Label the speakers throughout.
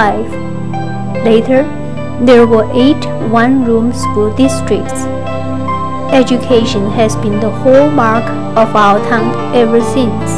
Speaker 1: Later, there were eight one-room school districts. Education has been the hallmark of our town ever since.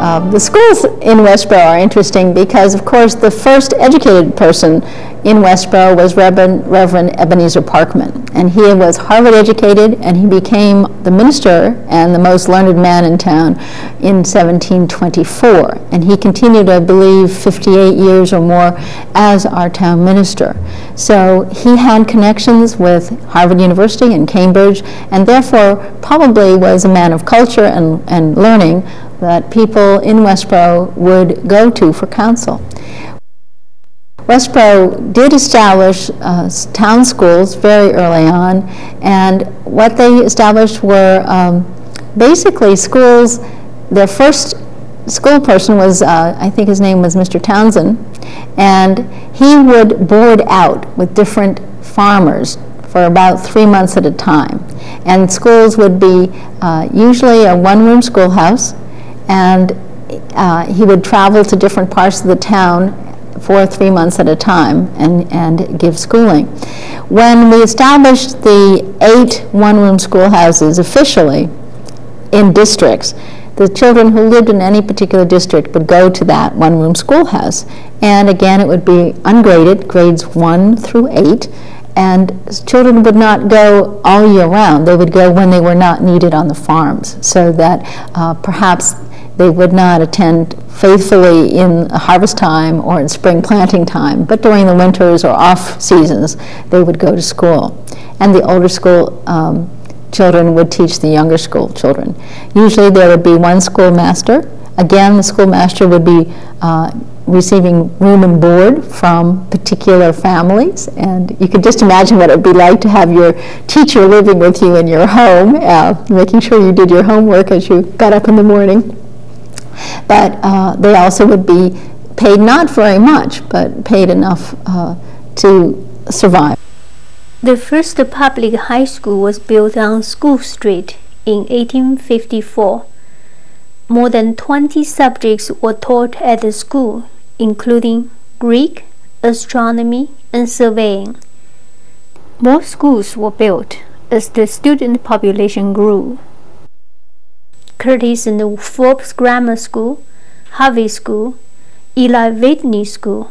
Speaker 2: Uh, the schools in Westboro are interesting because, of course, the first educated person in Westboro was Reverend, Reverend Ebenezer Parkman. And he was Harvard educated, and he became the minister and the most learned man in town in 1724. And he continued, I believe, 58 years or more as our town minister. So he had connections with Harvard University and Cambridge, and therefore probably was a man of culture and, and learning that people in Westboro would go to for counsel. Westboro did establish uh, town schools very early on, and what they established were um, basically schools. Their first school person was, uh, I think his name was Mr. Townsend, and he would board out with different farmers for about three months at a time. And schools would be uh, usually a one-room schoolhouse, and uh, he would travel to different parts of the town for three months at a time and, and give schooling. When we established the eight one-room schoolhouses officially in districts, the children who lived in any particular district would go to that one-room schoolhouse. And again, it would be ungraded, grades one through eight, and children would not go all year round. They would go when they were not needed on the farms, so that uh, perhaps they would not attend faithfully in harvest time or in spring planting time, but during the winters or off seasons, they would go to school. And the older school um, children would teach the younger school children. Usually there would be one schoolmaster. Again, the schoolmaster would be uh, receiving room and board from particular families. And you can just imagine what it would be like to have your teacher living with you in your home, uh, making sure you did your homework as you got up in the morning. But uh, they also would be paid not very much, but paid enough uh, to survive.
Speaker 1: The first public high school was built on School Street in 1854. More than 20 subjects were taught at the school, including Greek, astronomy, and surveying. More schools were built as the student population grew. Curtis and Forbes Grammar School, Harvey School, Eli Whitney School,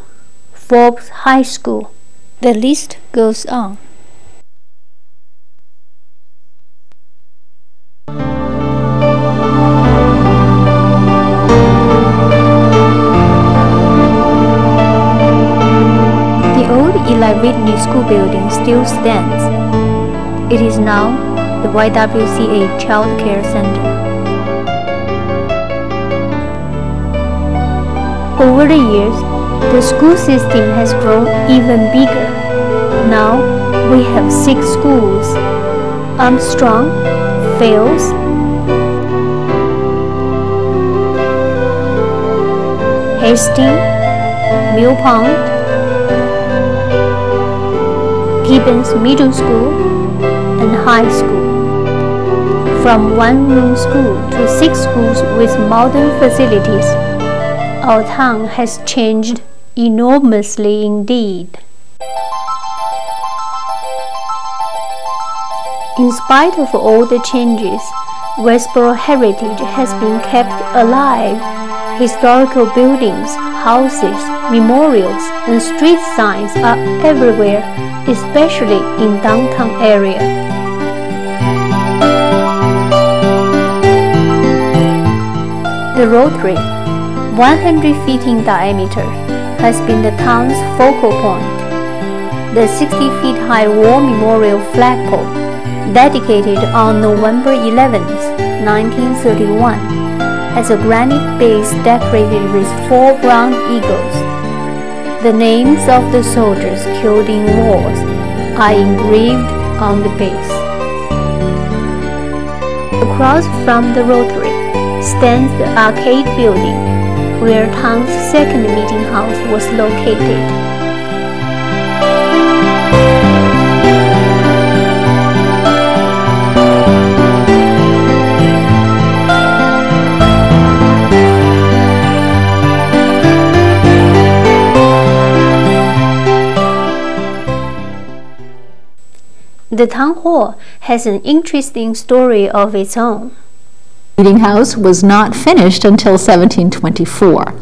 Speaker 1: Forbes High School. The list goes on. The old Eli Whitney School building still stands. It is now the YWCA Child Care Center. Over the years, the school system has grown even bigger. Now we have six schools Armstrong, Fales, Hastings, Mill Pond, Gibbons Middle School, and High School. From one room school to six schools with modern facilities our town has changed enormously indeed. In spite of all the changes, Westboro heritage has been kept alive. Historical buildings, houses, memorials, and street signs are everywhere, especially in downtown area. The Rotary 100 feet in diameter, has been the town's focal point. The 60 feet high war memorial flagpole, dedicated on November 11, 1931, has a granite base decorated with four brown eagles. The names of the soldiers killed in wars are engraved on the base. Across from the rotary stands the arcade building where Tang's second meeting house was located. The town hall has an interesting story of its own
Speaker 2: meeting house was not finished until 1724,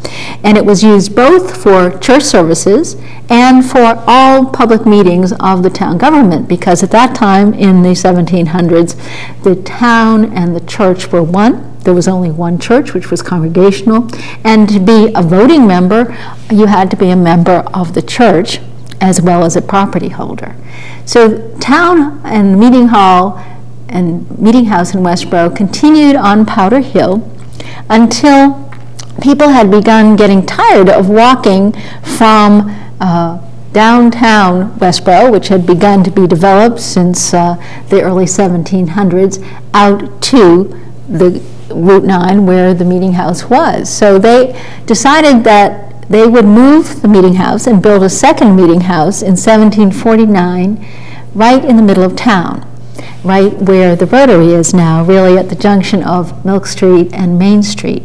Speaker 2: and it was used both for church services and for all public meetings of the town government, because at that time in the 1700s, the town and the church were one. There was only one church, which was congregational, and to be a voting member, you had to be a member of the church as well as a property holder. So, town and meeting hall and Meeting House in Westboro continued on Powder Hill until people had begun getting tired of walking from uh, downtown Westboro, which had begun to be developed since uh, the early 1700s, out to the Route 9 where the meeting house was. So they decided that they would move the meeting house and build a second meeting house in 1749 right in the middle of town right where the Rotary is now, really at the junction of Milk Street and Main Street.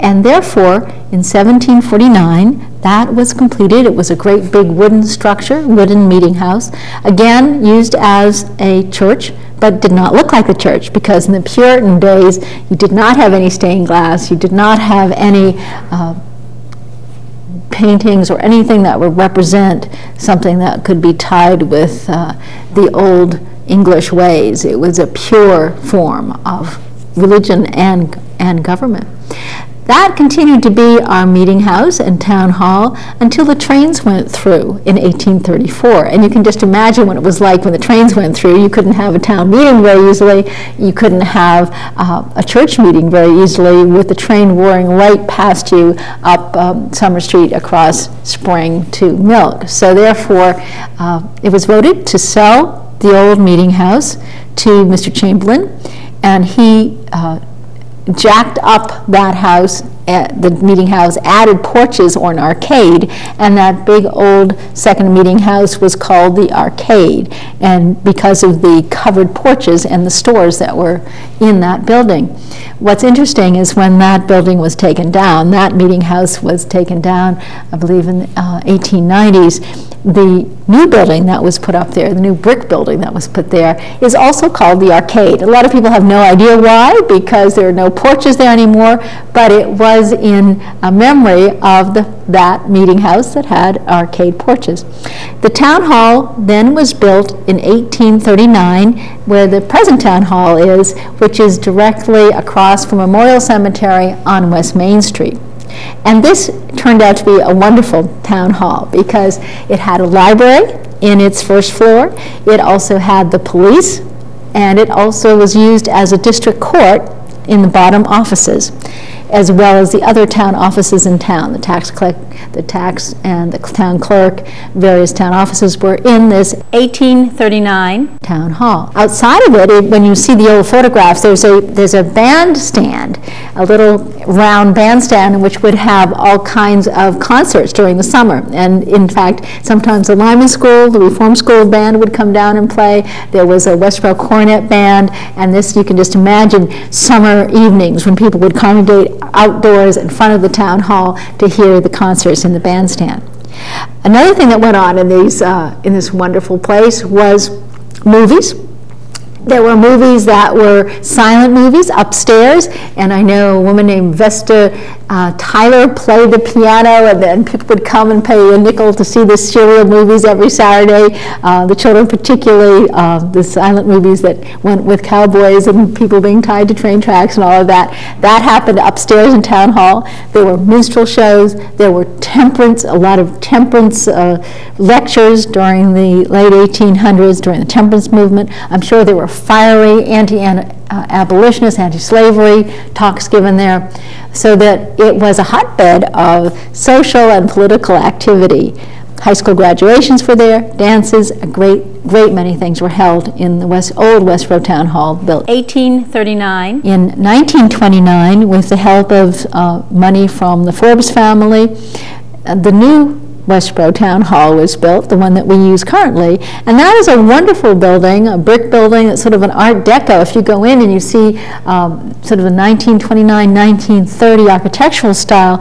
Speaker 2: And therefore, in 1749, that was completed. It was a great big wooden structure, wooden meeting house, again used as a church, but did not look like a church because in the Puritan days, you did not have any stained glass, you did not have any uh, paintings or anything that would represent something that could be tied with uh, the old English ways. It was a pure form of religion and, and government. That continued to be our meeting house and town hall until the trains went through in 1834. And you can just imagine what it was like when the trains went through. You couldn't have a town meeting very easily. You couldn't have uh, a church meeting very easily with the train roaring right past you up um, Summer Street across Spring to Milk. So therefore, uh, it was voted to sell the old meeting house to Mr. Chamberlain, and he uh, jacked up that house, uh, the meeting house, added porches or an arcade, and that big old second meeting house was called the arcade, and because of the covered porches and the stores that were in that building. What's interesting is when that building was taken down, that meeting house was taken down, I believe in the uh, 1890s, the new building that was put up there, the new brick building that was put there, is also called the arcade. A lot of people have no idea why, because there are no porches there anymore, but it was in a memory of the, that meeting house that had arcade porches. The town hall then was built in 1839, where the present town hall is, which is directly across from Memorial Cemetery on West Main Street. And this turned out to be a wonderful town hall because it had a library in its first floor. It also had the police, and it also was used as a district court in the bottom offices as well as the other town offices in town. The tax clerk, the tax and the town clerk, various town offices were in this 1839 town hall. Outside of it, when you see the old photographs, there's a there's a bandstand, a little round bandstand, which would have all kinds of concerts during the summer. And in fact, sometimes the Lyman School, the Reform School band would come down and play. There was a Westboro Cornet band, and this you can just imagine summer evenings when people would congregate outdoors in front of the town hall to hear the in the bandstand. Another thing that went on in, these, uh, in this wonderful place was movies. There were movies that were silent movies upstairs, and I know a woman named Vesta uh, Tyler played the piano, and then people would come and pay a nickel to see the serial movies every Saturday. Uh, the children, particularly uh, the silent movies that went with cowboys and people being tied to train tracks and all of that. That happened upstairs in Town Hall. There were minstrel shows. There were temperance, a lot of temperance uh, lectures during the late 1800s, during the temperance movement. I'm sure there were fiery anti-abolitionist, uh, anti-slavery talks given there, so that it was a hotbed of social and political activity. High school graduations were there, dances, a great, great many things were held in the West, old Westboro Town Hall built.
Speaker 1: 1839.
Speaker 2: In 1929, with the help of uh, money from the Forbes family, uh, the new Westboro Town Hall was built, the one that we use currently. And that is a wonderful building, a brick building that's sort of an Art Deco. If you go in and you see um, sort of a 1929, 1930 architectural style,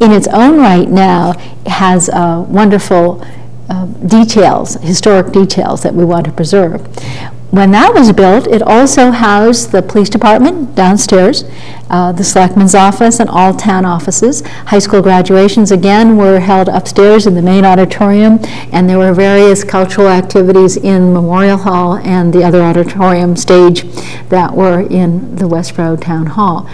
Speaker 2: in its own right now, has a wonderful uh, details, historic details that we want to preserve. When that was built, it also housed the police department downstairs, uh, the selectman's office, and all town offices. High school graduations, again, were held upstairs in the main auditorium, and there were various cultural activities in Memorial Hall and the other auditorium stage that were in the Westboro Town Hall.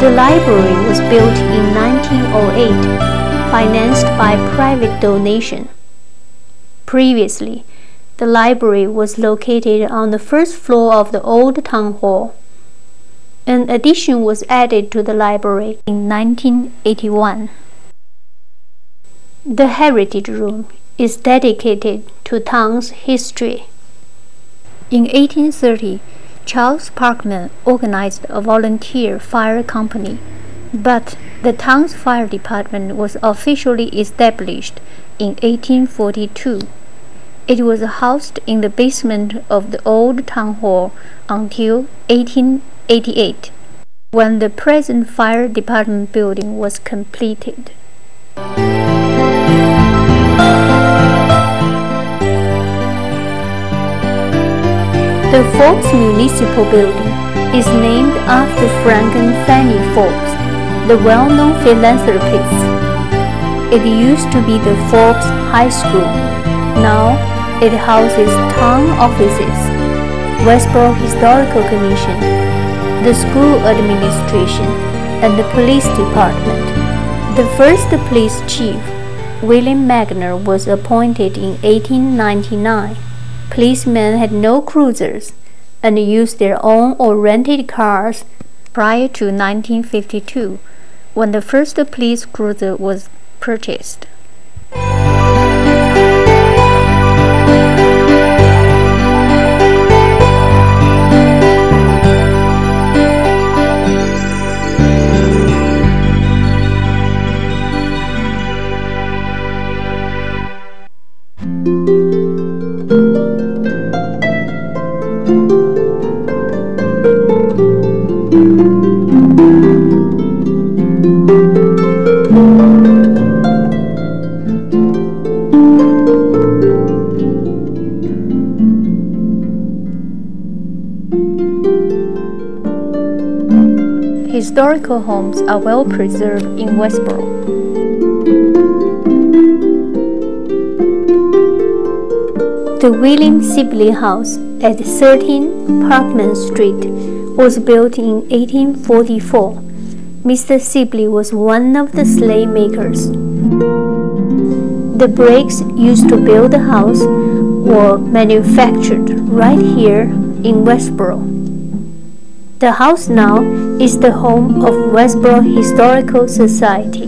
Speaker 1: The library was built in 1908, financed by private donation. Previously, the library was located on the first floor of the old town hall. An addition was added to the library in 1981. The Heritage Room is dedicated to town's history. In 1830, Charles Parkman organized a volunteer fire company, but the town's fire department was officially established in 1842. It was housed in the basement of the old town hall until 1888, when the present fire department building was completed. The Forbes Municipal Building is named after Frank and Fanny Forbes, the well-known philanthropists. It used to be the Forbes High School. Now it houses town offices, Westboro Historical Commission, the school administration, and the police department. The first police chief, William Magner, was appointed in 1899. Policemen had no cruisers and used their own or rented cars prior to 1952 when the first police cruiser was purchased. Historical homes are well preserved in Westboro. The William Sibley House at 13 Parkman Street was built in 1844. Mr. Sibley was one of the slave makers. The bricks used to build the house were manufactured right here in Westboro. The house now is the home of Westboro Historical Society.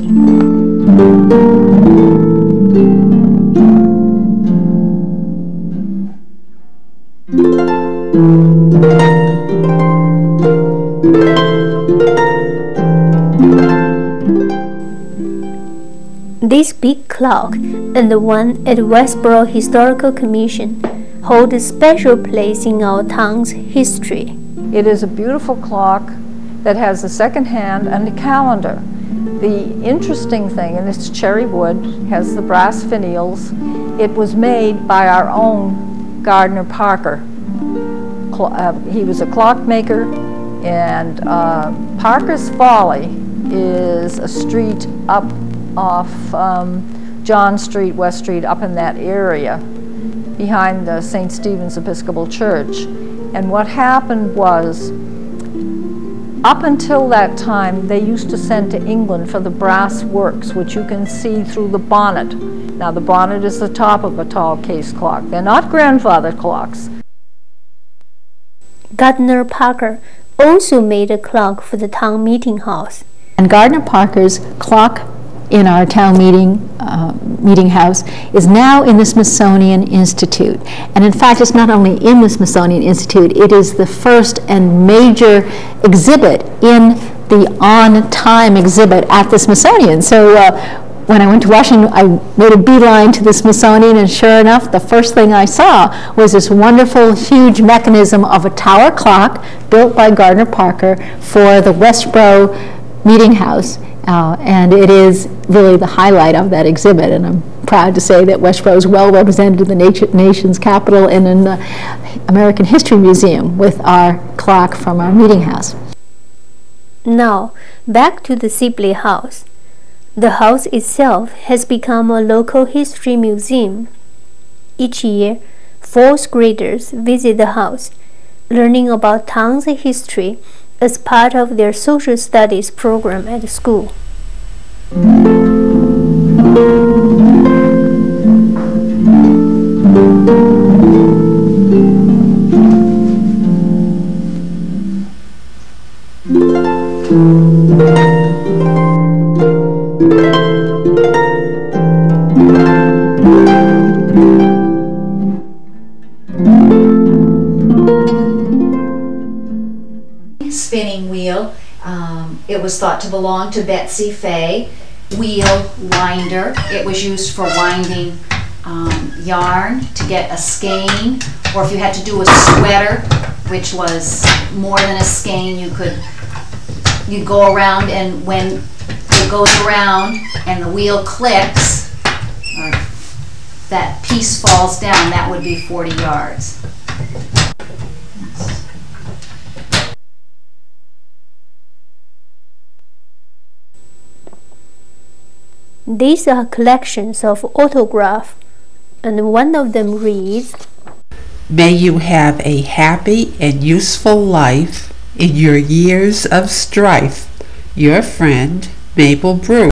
Speaker 1: This big clock and the one at Westboro Historical Commission hold a special place in our town's history.
Speaker 3: It is a beautiful clock that has a second hand and a calendar. The interesting thing, and it's cherry wood, has the brass finials. It was made by our own Gardner Parker. Uh, he was a clockmaker, and uh, Parker's Folly is a street up off um, John Street, West Street, up in that area, behind the St. Stephen's Episcopal Church. And what happened was, up until that time, they used to send to England for the brass works, which you can see through the bonnet. Now, the bonnet is the top of a tall case clock. They're not grandfather clocks.
Speaker 1: Gardner Parker also made a clock for the town meeting house.
Speaker 2: And Gardner Parker's clock in our town meeting, uh, meeting house is now in the Smithsonian Institute. And in fact, it's not only in the Smithsonian Institute, it is the first and major exhibit in the on time exhibit at the Smithsonian. So uh, when I went to Washington, I made a beeline to the Smithsonian, and sure enough, the first thing I saw was this wonderful, huge mechanism of a tower clock built by Gardner Parker for the Westboro Meeting House. Uh, and it is really the highlight of that exhibit, and I'm proud to say that Westboro is well represented in the nat- nation's capital and in the American History Museum with our clock from our meeting house.
Speaker 1: Now, back to the Sibley House. The house itself has become a local history museum. Each year, fourth graders visit the house, learning about town's history as part of their social studies program at school.
Speaker 4: It was thought to belong to Betsy Fay. Wheel winder. It was used for winding um, yarn to get a skein, or if you had to do a sweater, which was more than a skein, you could you go around and when it goes around and the wheel clicks, that piece falls down, that would be 40 yards.
Speaker 1: These are collections of autographs, and one of them reads
Speaker 5: May you have a happy and useful life in your years of strife. Your friend, Mabel Brew.